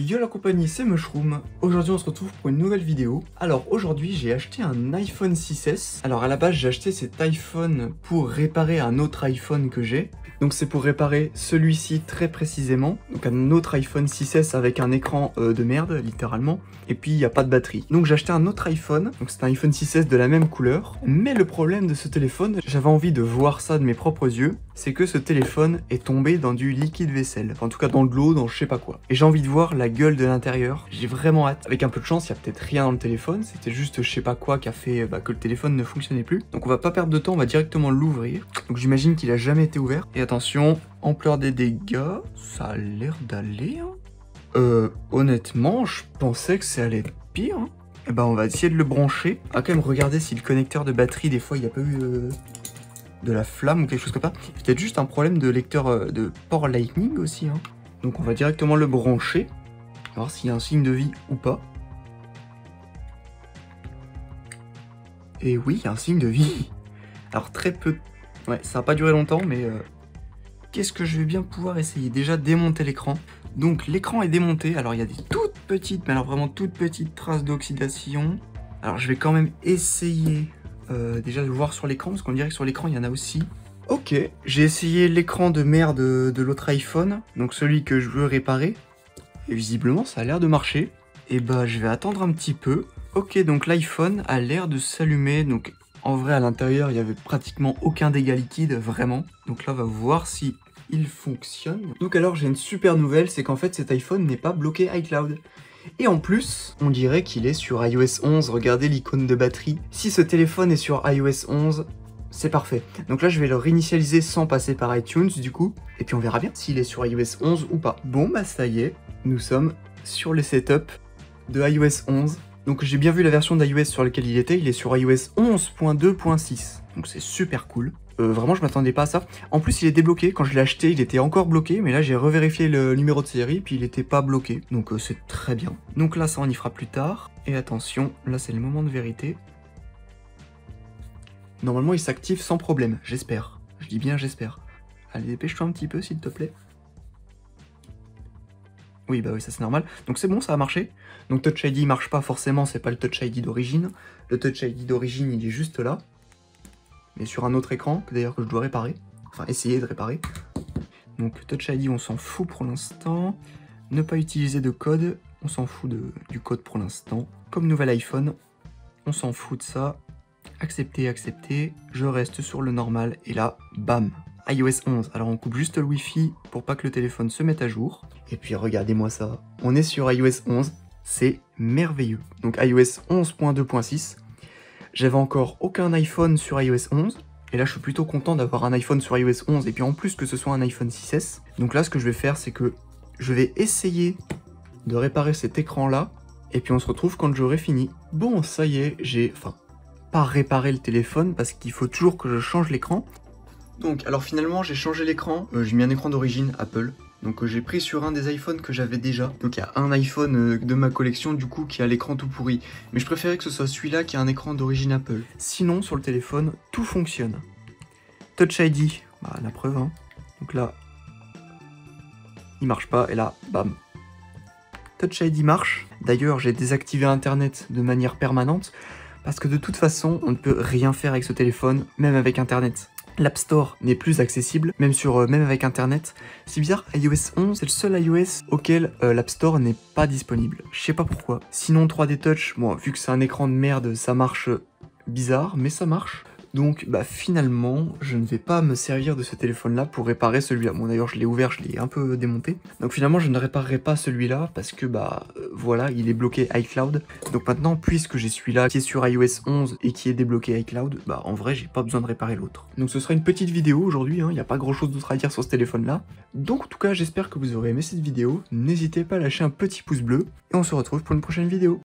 Yo la compagnie, c'est Mushroom. Aujourd'hui, on se retrouve pour une nouvelle vidéo. Alors aujourd'hui, j'ai acheté un iPhone 6S. Alors à la base, j'ai acheté cet iPhone pour réparer un autre iPhone que j'ai. Donc c'est pour réparer celui-ci très précisément. Donc un autre iPhone 6S avec un écran euh, de merde, littéralement. Et puis il n'y a pas de batterie. Donc j'ai acheté un autre iPhone. Donc c'est un iPhone 6S de la même couleur. Mais le problème de ce téléphone, j'avais envie de voir ça de mes propres yeux. C'est que ce téléphone est tombé dans du liquide vaisselle. Enfin, en tout cas dans de l'eau, dans je sais pas quoi. Et j'ai envie de voir la gueule de l'intérieur. J'ai vraiment hâte. Avec un peu de chance, il y a peut-être rien dans le téléphone. C'était juste je sais pas quoi qui a fait bah, que le téléphone ne fonctionnait plus. Donc on va pas perdre de temps, on va directement l'ouvrir. Donc j'imagine qu'il a jamais été ouvert. Et attention, ampleur des dégâts, ça a l'air d'aller. Hein. Euh, honnêtement, je pensais que ça allait être pire. Et hein. eh ben on va essayer de le brancher. Va quand même regarder si le connecteur de batterie, des fois, il n'y a pas eu euh, de la flamme ou quelque chose comme ça. Peut-être juste un problème de lecteur euh, de port Lightning aussi. Hein. Donc on va directement le brancher. S'il y a un signe de vie ou pas. Et oui, il y a un signe de vie. Alors très peu... Ouais, ça n'a pas duré longtemps, mais... Euh, qu'est-ce que je vais bien pouvoir essayer? Déjà démonter l'écran. Donc l'écran est démonté. Alors il y a des toutes petites, mais alors vraiment toutes petites traces d'oxydation. Alors je vais quand même essayer euh, déjà de voir sur l'écran, parce qu'on dirait que sur l'écran il y en a aussi. Ok, j'ai essayé l'écran de merde de, l'autre iPhone, donc celui que je veux réparer. Et visiblement ça a l'air de marcher. Et bah je vais attendre un petit peu. Ok, donc l'iPhone a l'air de s'allumer, donc en vrai à l'intérieur il y avait pratiquement aucun dégât liquide, vraiment. Donc là on va voir si il fonctionne. Donc alors j'ai une super nouvelle, c'est qu'en fait cet iPhone n'est pas bloqué iCloud. Et en plus, on dirait qu'il est sur iOS 11, regardez l'icône de batterie. Si ce téléphone est sur iOS 11, c'est parfait. Donc là, je vais le réinitialiser sans passer par iTunes, du coup. Et puis on verra bien s'il est sur iOS 11 ou pas. Bon, bah ça y est, nous sommes sur le setup de iOS 11. Donc j'ai bien vu la version d'iOS sur laquelle il était, il est sur iOS 11.2.6. Donc c'est super cool. Euh, vraiment, je m'attendais pas à ça. En plus, il est débloqué. Quand je l'ai acheté, il était encore bloqué. Mais là, j'ai revérifié le numéro de série, puis il était pas bloqué. Donc euh, c'est très bien. Donc là, ça, on y fera plus tard. Et attention, là, c'est le moment de vérité. Normalement, il s'active sans problème, j'espère. Je dis bien j'espère. Allez, dépêche-toi un petit peu, s'il te plaît. Oui, bah oui, ça c'est normal. Donc c'est bon, ça a marché. Donc Touch ID marche pas forcément, c'est pas le Touch ID d'origine. Le Touch ID d'origine, il est juste là mais sur un autre écran, d'ailleurs que je dois réparer. Enfin, essayer de réparer. Donc Touch ID, on s'en fout pour l'instant. Ne pas utiliser de code, on s'en fout du code pour l'instant. Comme nouvel iPhone, on s'en fout de ça. Accepter, accepter. Je reste sur le normal et là, bam iOS 11. Alors on coupe juste le Wi-Fi pour pas que le téléphone se mette à jour. Et puis regardez-moi ça. On est sur iOS 11. C'est merveilleux. Donc iOS 11.2.6. J'avais encore aucun iPhone sur iOS 11. Et là, je suis plutôt content d'avoir un iPhone sur iOS 11 et puis en plus que ce soit un iPhone 6S. Donc là, ce que je vais faire, c'est que je vais essayer de réparer cet écran-là. Et puis on se retrouve quand j'aurai fini. Bon, ça y est, j'ai... Enfin, pas réparé le téléphone parce qu'il faut toujours que je change l'écran. Donc, alors finalement, j'ai changé l'écran. Euh, j'ai mis un écran d'origine Apple. Donc euh, j'ai pris sur un des iPhones que j'avais déjà. Donc il y a un iPhone euh, de ma collection du coup qui a l'écran tout pourri. Mais je préférais que ce soit celui-là qui a un écran d'origine Apple. Sinon sur le téléphone, tout fonctionne. Touch ID, bah la preuve hein. Donc là, il marche pas et là, bam. Touch ID marche. D'ailleurs j'ai désactivé Internet de manière permanente parce que de toute façon on ne peut rien faire avec ce téléphone, même avec Internet l'App Store n'est plus accessible, même, sur, euh, même avec Internet. C'est bizarre, iOS 11, c'est le seul iOS auquel euh, l'App Store n'est pas disponible. Je sais pas pourquoi. Sinon 3D Touch, bon, vu que c'est un écran de merde, ça marche bizarre, mais ça marche. Donc bah finalement, je ne vais pas me servir de ce téléphone-là pour réparer celui-là. Bon d'ailleurs, je l'ai ouvert, je l'ai un peu démonté. Donc finalement, je ne réparerai pas celui-là parce que bah euh, voilà, il est bloqué iCloud. Donc maintenant, puisque j'ai celui-là qui est sur iOS 11 et qui est débloqué iCloud, bah en vrai, j'ai pas besoin de réparer l'autre. Donc ce sera une petite vidéo aujourd'hui, hein. il n'y a pas grand-chose d'autre à dire sur ce téléphone-là. Donc en tout cas, j'espère que vous aurez aimé cette vidéo. N'hésitez pas à lâcher un petit pouce bleu et on se retrouve pour une prochaine vidéo.